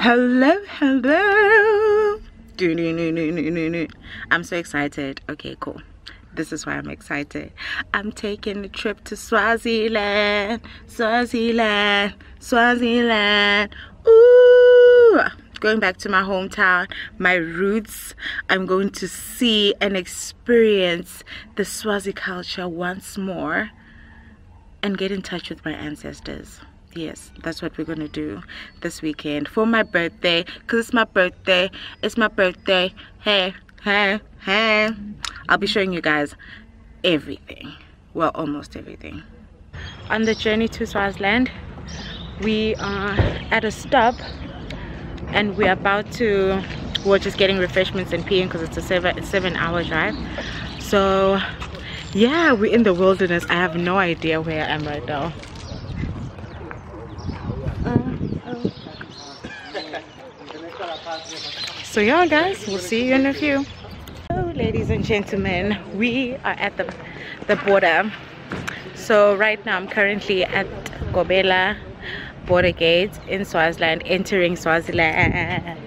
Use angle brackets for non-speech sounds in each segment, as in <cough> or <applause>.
Hello, hello. I'm so excited. Okay, cool. This is why I'm excited. I'm taking a trip to Swaziland, Swaziland, Swaziland. Ooh, going back to my hometown, my roots. I'm going to see and experience the Swazi culture once more and get in touch with my ancestors yes that's what we're gonna do this weekend for my birthday because it's my birthday it's my birthday. Hey hey hey. I'll be showing you guys everything. Well almost everything. On the journey to swaziland we are at a stop and we're about to we're just getting refreshments and peeing because it's a seven seven hour drive. So yeah we're in the wilderness. I have no idea where i am right now so yeah guys we'll see you in a few. Hello ladies and gentlemen. We are at the the border. So right now i'm currently at Golela border gate in swaziland entering swaziland.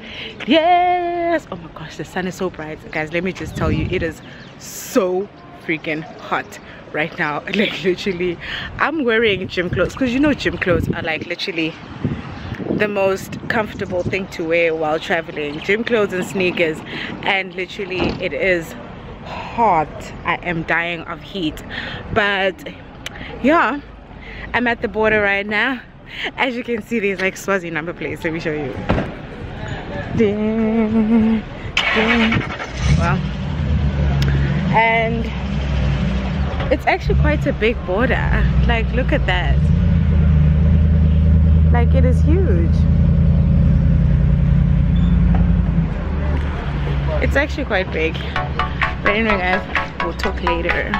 Yes! Oh my gosh the sun is so bright. Guys let me just tell you it is so freaking hot right now. <laughs> Like literally i'm wearing gym clothes because you know gym clothes are like literally the most comfortable thing to wear while traveling. Gym clothes and sneakers. And literally it is hot. I am dying of heat. But yeah i'm at the border right now. As you can see there's like swazi number plates. Let me show you. Well and it's actually quite a big border. Like look at that like it is huge. It's actually quite big. But anyway guys we'll talk later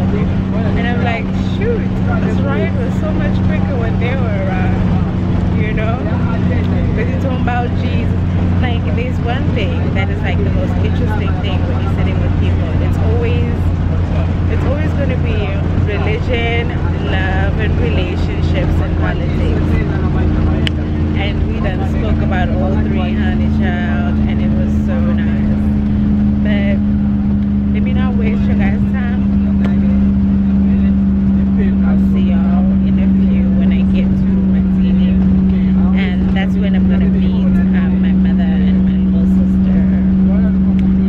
And I'm like, shoot, this ride was so much quicker when they were around, you know? But you're talking about Jesus. Like, there's one thing that is like the most interesting thing when you're sitting with people. It's always, it's always going to be religion, love, and relationships and politics. And we done spoke about all three, honey child, and it was so nice. But let me not waste your guys' time. I'll see y'all in a few when I get to Matini. And that's when I'm gonna meet um, my mother and my little sister.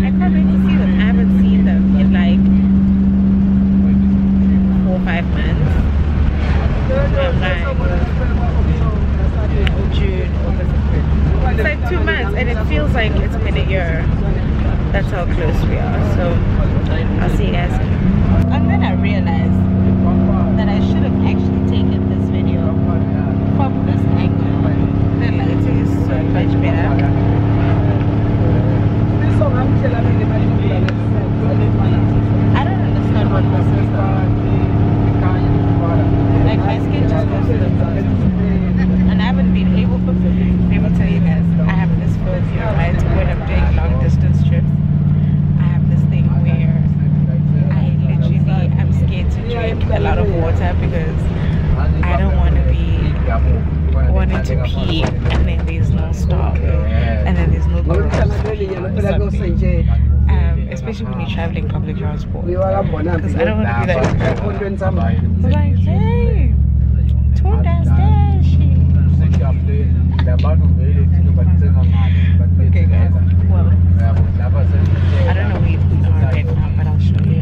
I can't wait to see them. I haven't seen them in like four or five months. I'm like June, August. It's like two months and it feels like it's been a year. That's how close we are. So I'll see you guys soon. And then I realized that I should have actually taken this video from this angle. The lighting is so much better. I don't understand what this is though. Like my skin just goes to the top. And I haven't been able to able to tell you guys I have this phobia, right? When I'm doing long distance trips. I have this thing where I literally am scared to drink a lot of water because I don't want to be wanting to pee and then there's no stop and then there's no go um, especially when you're traveling public transport. Because I don't want to be that. I was like, hey, turn downstairs. Okay, guys. Well, I don't know where we are right now, but I'll show you.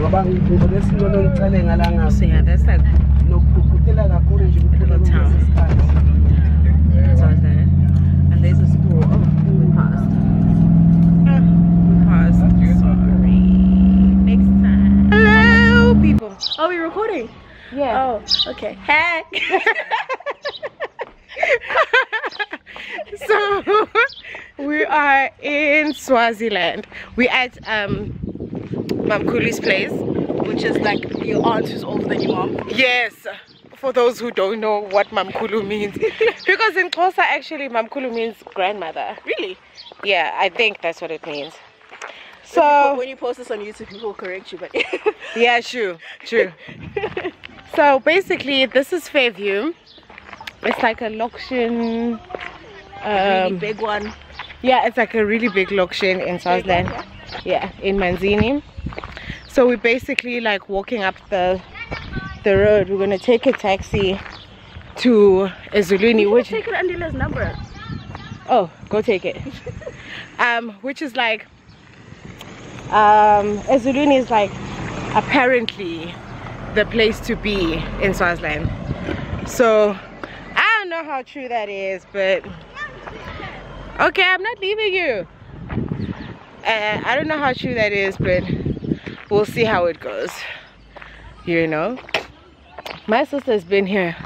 Ngoba ngibone sinolo ngicele ngalanga So yeah, that's like nokukhuphela kakhulu nje Little town. that's all that. And there's a school. Oh, we passed. We passed. Sorry. Next time. Hello, people. Are we recording? Yeah. Oh, okay. Hey. <laughs> so <laughs> we are in Swaziland. We're at um Mamkulu's place. Which is like your aunt who's older than your mom. Yes. For those who don't know what Mamkulu means. <laughs> because in Xhosa actually Mamkulu means grandmother. Really? Yeah, I think that's what it means. So when you post this on YouTube, people will correct you, but <laughs> yeah, true, true. <laughs> so basically this is Fairview. It's like a Lokshin really um, big one. Yeah, it's like a really big Lokshin in Swaziland. Yeah, in Manzini. So we're basically like walking up the the road. We're gonna take a taxi to Ezulwini, which take number. oh, go take it. <laughs> um, which is like um, Ezulwini is like apparently the place to be in Swaziland. So I don't know how true that is, but okay, I'm not leaving you. Uh, I don't know how true that is, but we'll see how it goes. You know, my sister's been here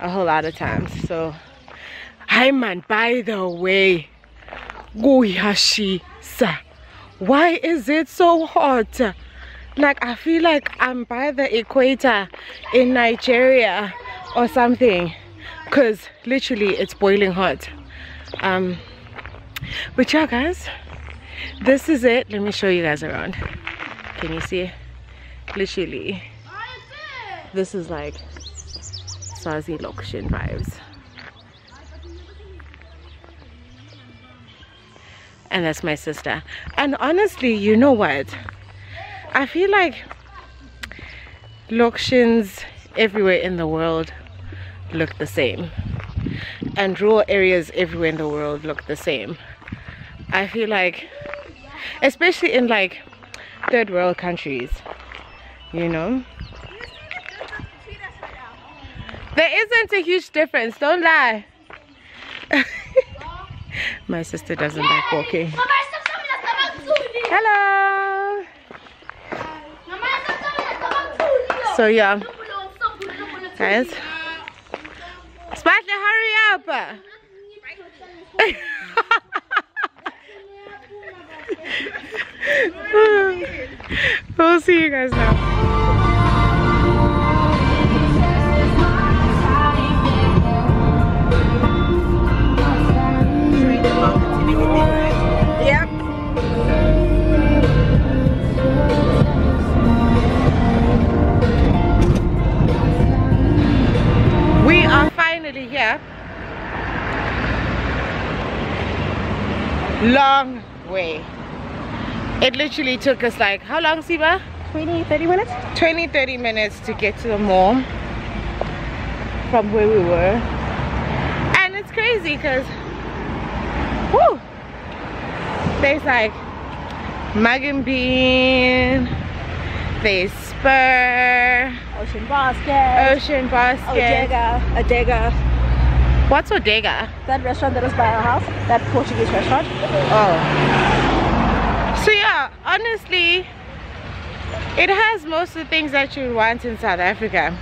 a whole lot of times, so hi man. By the way, Guyashisa, why is it so hot? Like I feel like I'm by the equator in Nigeria or something, cause literally it's boiling hot. Um, but yeah, guys this is it let me show you guys around can you see? Literally. This is like Swazi Lokshin vibes. And that's my sister. And honestly you know what? I feel like Lokshins everywhere in the world look the same. And rural areas everywhere in the world look the same. I feel like especially in like third world countries you know? There isn't a huge difference don't lie. <laughs> My sister doesn't like walking. Hello. So yeah, guys. Sparkler, hurry up! <laughs> <laughs> see you guys now. Yep. We are finally here. Long way. It literally took us like, how long, Siba? 20, 30 minutes? 20 30 minutes to get to the mall from where we were. And it's crazy because, whoo, there's like Mugg and Bean, there's spur, Ocean Basket. ocean basket. Adega. Adega. What's Adega? That restaurant that was by our house. That Portuguese restaurant. Oh. So yeah, honestly, it has most of the things that you want in South Africa.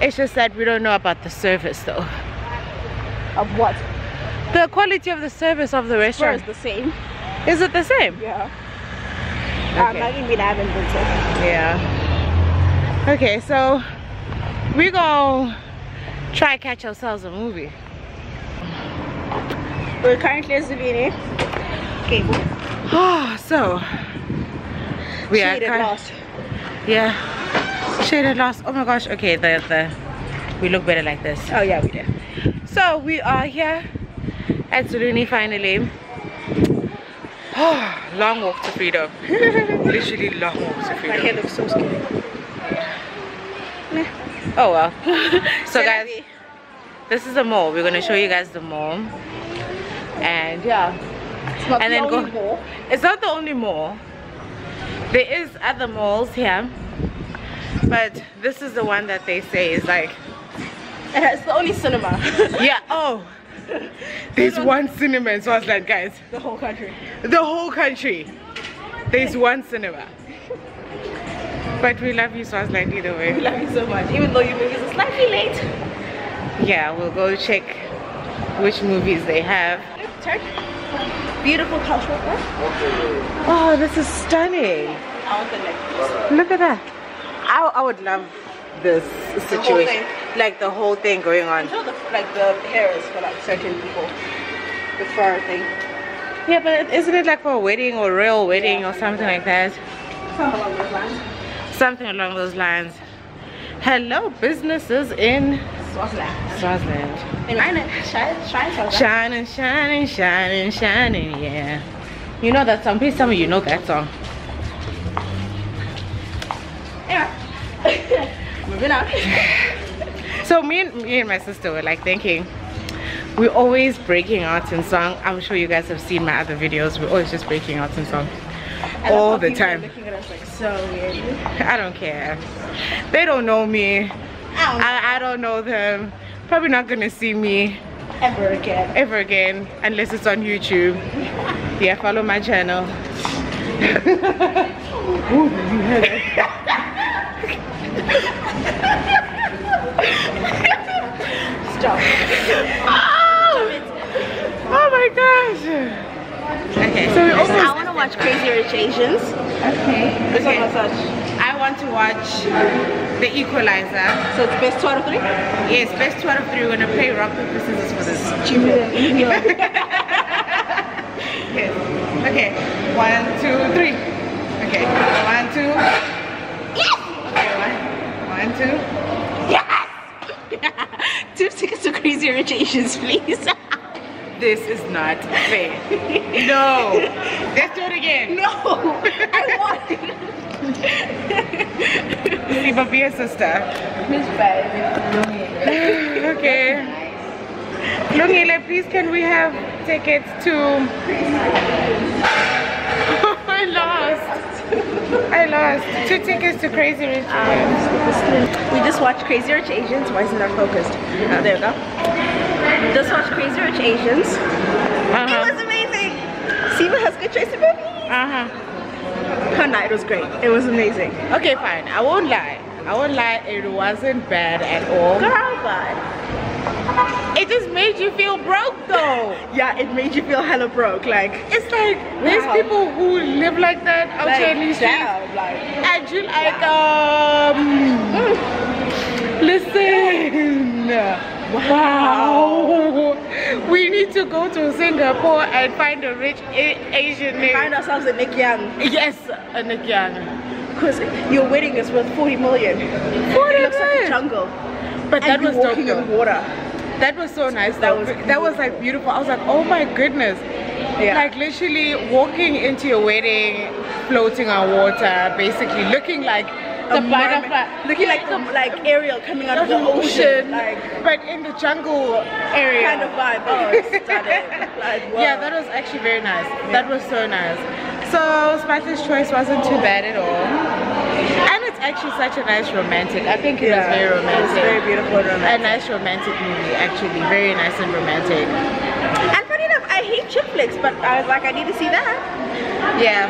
It's just that we don't know about the service though. Of what? The quality of the service of the Sure, restaurant. it's the same. Is it the same? Yeah. Um, I mean, I haven't been to. Yeah. Okay, so we're gonna try catch ourselves a movie. We're currently at Zubini. Cable. <gasps> Oh, so we are Shaded kind- lost. Yeah. Shaded lost. Oh my gosh. Okay, the the we look better like this. Oh, yeah, we did. So we are here at Zuluni finally. Oh, long walk to freedom. <laughs> Literally long walk to freedom. My hair looks so scary. Oh well. <laughs> so guys, this is the mall. We're gonna show you guys the mall. And yeah, It's not And the then go- mall. it's not the only mall. There is other malls here. But this is the one that they say is like eh, It's the only cinema. <laughs> Yeah, oh. <laughs> There's one cinema in Swaziland, guys. the whole country. The whole country. There's one cinema. But we love you, Swaziland, either way We love you so much. Even though your movies are slightly late. Yeah, we'll go check which movies they have. Turn. Beautiful cultural work. Oh, this is stunning. I want the necklace. Look at that. I, I would love this whole situation. thing. Like the whole thing going on. I'm the, like the hair is for like certain people. The fur thing. Yeah, but isn't it like for a wedding or real wedding or something like that? Something along those lines. Something along those lines. Hello, businesses in Swaziland. Swaziland. Shine it. Shine, shine Swaziland. Shining, shining, shining, shining, yeah. You know that song? Please tell me you know that song. Yeah. <laughs> Moving on. <laughs> So me and me and my sister were like thinking, we're always breaking out in song. I'm sure you guys have seen my other videos. We're always just breaking out in song. I All the time. Looking at us like so weird. I don't care. They don't know me. I don't I, I don't know them. Probably not gonna see me ever again. ever again unless it's on YouTube. Yeah, follow my channel. <laughs> Ooh, you? Stop. Oh! oh my gosh. Okay, so we I want to watch Crazy Rich Asians. Okay. It's on okay. my. Want to watch The Equalizer. So it's best two out of three? Yes, best two out of three. We're gonna play rock paper scissors for this. Yes. <laughs> Okay. One, two, three. Okay. One, two. Yes! Okay. One, one, two. <laughs> Two tickets to Crazy Rich Asians, please. <laughs> This is not fair. No. Let's do it again. no, I want it. Siba, be a sister. Okay. Lungile, please can we have tickets to... <laughs> I lost. I lost. Two tickets to Crazy Rich Asians. We just watched Crazy Rich Asians. Why isn't not focused? Oh, there we go. Just watched Crazy Rich Asians. It Uh-huh. was amazing. Siba has good choice of movies. Uh-huh. Her night was great. It was amazing. Okay, fine. I won't lie. I won't lie, it wasn't bad at all. Girl, but It just made you feel broke though. <laughs> yeah, it made you feel hella broke. Like, It's like there's people who live like that out like, here in these streets. like, And you like um listen. <laughs> Wow. We need to go to Singapore and find a rich A- Asian find ourselves a Nick Young. Yes, a Nick Young. Because your wedding is worth 40 million. 40 It looks like a jungle. But that was dope walking though. in water. That was so nice. That was that was like beautiful. I was like, oh my goodness. Yeah. Like literally walking into your wedding, floating on water, basically looking like the butterfly, Looking like the, like Ariel coming out of the ocean. Like, but in the jungle area. kind of vibe. Oh. Like, wow. Yeah, that was actually very nice. That was so nice. So Spicer's choice wasn't too bad at all. And it's actually such a nice romantic. I think it was Yeah, very it was romantic. very beautiful and A nice romantic movie, actually. Very nice and romantic. And funny enough, I hate chick flicks, but I was like, I need to see that. Yeah.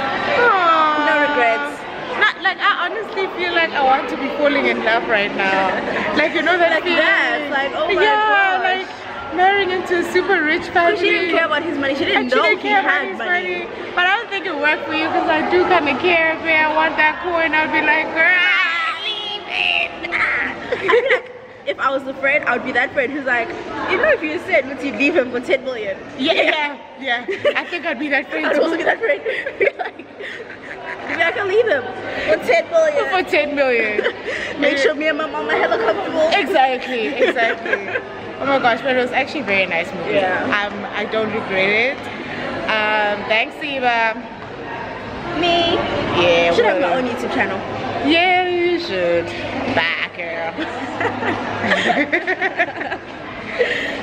<sighs> Oh, Aww. No regrets. Not like I honestly feel like I want to be falling in love right now. Like you know that Like feeling. that, like, oh my yeah, gosh. like marrying into a super rich family. But she didn't care about his money. She didn't and she know didn't he care about had his money. money. But I don't think it worked for you because I do kind of care. If I want that coin, I'd be like, girl, leave it. <laughs> I feel like if I was the friend, I would be that friend who's like, you know, if you said, would you leave him for 10 million? yeah, yeah, yeah. I think I'd be that friend I'd also be that friend. Be <laughs> like, be like, I'll leave him for 10 million. For 10 million. <laughs> Make sure me and my mom are hella comfortable. <laughs> Exactly, exactly. oh my gosh, but it was actually a very nice movie. Yeah. Um, I don't regret it. Um, thanks, Eva. Me. Yeah, Should have my own YouTube channel. Yeah, you should. Bye, girl.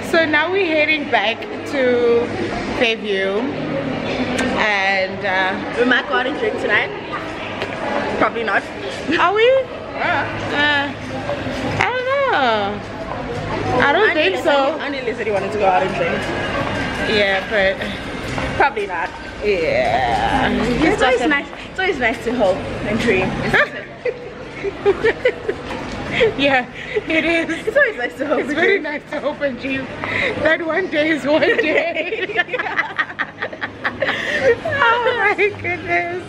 <laughs> so now we're heading back to Fairview. And uh, We might go out and drink tonight. Probably not. are we? Uh, I don't know. I don't think so. Andy said he wanted to go out and drink. Yeah, but Probably not. yeah. It's always nice. It's always nice to hope and dream. <laughs> yeah, it is. It's always nice to hope. It's very dream. nice to hope and dream that one day is one <laughs> day. <laughs> oh my goodness.